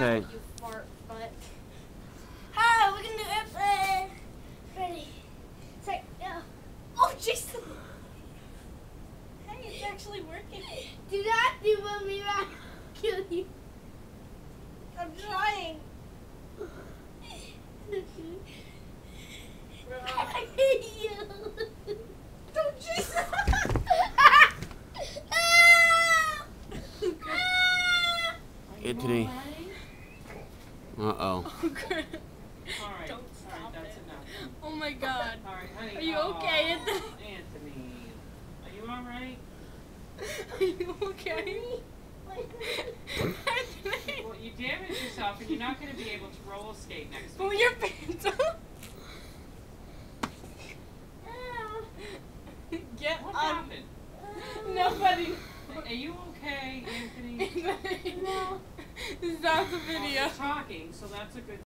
Okay. Fart butt. Hi, we're gonna do airplane. Ready, set, go. Oh, Jason. Hey, it's actually working. Do not do what me I'll kill you. I'm trying. I hate you. Don't Jason. Anthony. Uh oh. Crap. All right. Don't stop right, that's it. enough. Oh my god. All right, honey. Are you oh, okay, Anthony? Anthony? Are you all right? Are you okay? Anthony. Well, you damaged yourself, and you're not going to be able to roller skate next Pull week. your pants off. Get What up. happened? Nobody. Are you okay, Anthony? Stop the Well, video. you're talking, so that's a good